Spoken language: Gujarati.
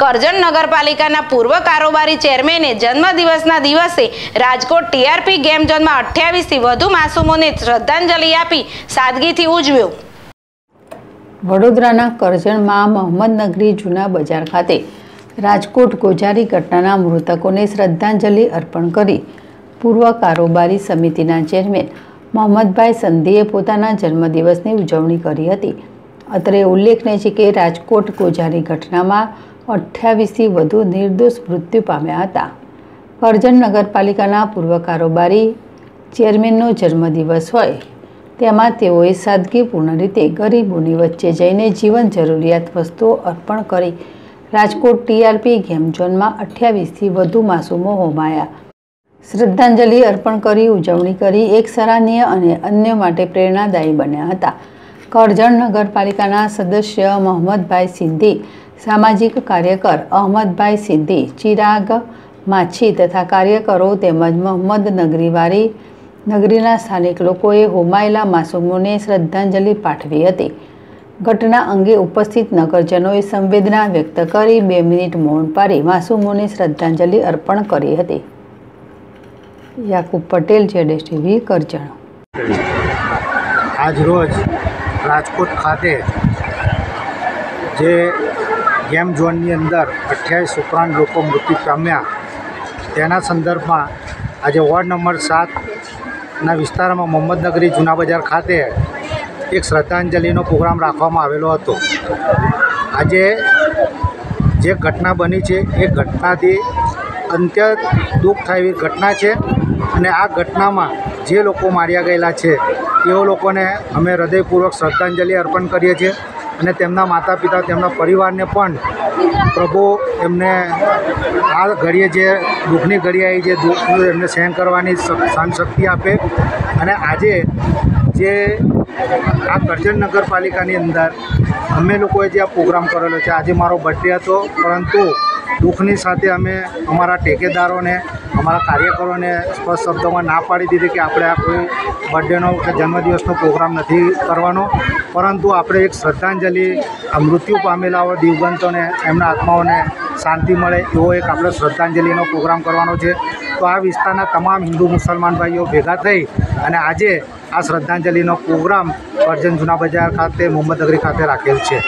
કરજણ નગરપાલિકાના પૂર્વ કારોબારી ચેરમેને જન્મદિવસના દિવસે રાજકોટ ટીઆરપી ગેમ ઝોનમાં અઠ્યાવીસથી વધુ માસૂમોને શ્રદ્ધાંજલિ આપી સાદગીથી ઉજવ્યો. વડોદરાના કરજણમાં મોહમ્મદનગરી જૂના બજાર ખાતે રાજકોટ ગોજારી ઘટનાના મૃતકોને શ્રદ્ધાંજલિ અર્પણ કરી પૂર્વ કારોબારી સમિતિના ચેરમેન મોહમ્મદભાઈ સંધીએ પોતાના જન્મદિવસની ઉજવણી કરી હતી. અત્રે ઉલ્લેખનીય છે કે રાજકોટ ગોજારી ઘટનામાં અઠ્યાવીસથી વધુ નિર્દોષ મૃત્યુ પામ્યા હતા. કરજણ નગરપાલિકાના પૂર્વ કારોબારી ચેરમેનનો જન્મદિવસ હોય, તેમાં તેઓએ સાદગીપૂર્ણ રીતે ગરીબોની વચ્ચે જઈને જીવન જરૂરિયાત વસ્તુઓ અર્પણ કરી. રાજકોટ ટીઆરપી ગેમ ઝોનમાં અઠ્યાવીસથી વધુ માસૂમો હોમાયા. શ્રદ્ધાંજલિ અર્પણ કરી, ઉજવણી કરી, એક સરાહનીય અને અન્ય માટે પ્રેરણાદાયી બન્યા હતા. કરજણ નગરપાલિકાના સદસ્ય મોહમ્મદભાઈ સિદ્ધી સામાજિક કાર્યકર અહમદભાઈ સિદ્ધિ ચિરાગ માછી તથા કાર્યકરો તેમજ મોહમ્મદ નગરીવારી નગરીના સ્થાનિક લોકોએ હોમાયેલા માસૂમોને શ્રદ્ધાંજલિ પાઠવી હતી. ઘટના અંગે ઉપસ્થિત નગરજનોએ સંવેદના વ્યક્ત કરી બે મિનિટ મૌન પાડી માસૂમોને શ્રદ્ધાંજલિ અર્પણ કરી હતી. યાકુબ પટેલ જેડેશ ટીવી, કરજણ. આજરોજ રાજકોટ ખાતે જે ગેમ ઝોનની અંદર અઠ્યાવીસ ઉપરાંત લોકો મૃત્યુ પામ્યા. તેના સંદર્ભમાં આજે વોર્ડ નંબર સાતના વિસ્તારમાં મોહમ્મદનગરી જૂના બજાર ખાતે એક શ્રદ્ધાંજલિનો પ્રોગ્રામ રાખવામાં આવેલો હતો. આજે જે ઘટના બની છે, એ ઘટનાથી અંત્ય દુઃખ થાય એવી ઘટના છે અને આ ઘટનામાં જે લોકો માર્યા ગયેલા છે તેઓ લોકોને અમે હૃદયપૂર્વક શ્રદ્ધાંજલિ અર્પણ કરીએ છીએ. અને તેમના માતા પિતા તેમના પરિવારને પણ પ્રભુ એમને આ ઘડીએ જે દુઃખની ઘડી આવી, જે દુઃખ એમને સહન કરવાની સહન શક્તિ આપે. અને આજે જે આ કરજણ નગરપાલિકાની અંદર અમે લોકોએ જે આ પ્રોગ્રામ કરેલો છે, આજે મારો બર્થડે હતો, પરંતુ દુઃખની સાથે અમે અમારા ટેકેદારોને, અમારા કાર્યકરોને સ્પષ્ટ શબ્દોમાં ના પાડી દીધી કે આપણે આ કોઈ બર્થડેનો કે જન્મદિવસનો પ્રોગ્રામ નથી કરવાનો. પરંતુ આપણે એક શ્રદ્ધાંજલિ, આ મૃત્યુ પામેલાઓ દિવગંતોને એમના આત્માઓને શાંતિ મળે એવો એક આપણે શ્રદ્ધાંજલિનો પ્રોગ્રામ કરવાનો છે. તો આ વિસ્તારના તમામ હિન્દુ મુસલમાન ભાઈઓ ભેગા થઈ અને આજે આ શ્રદ્ધાંજલિનો પ્રોગ્રામ કરજણ જૂના બજાર ખાતે, મોહમ્મદ નગરી ખાતે રાખેલ છે.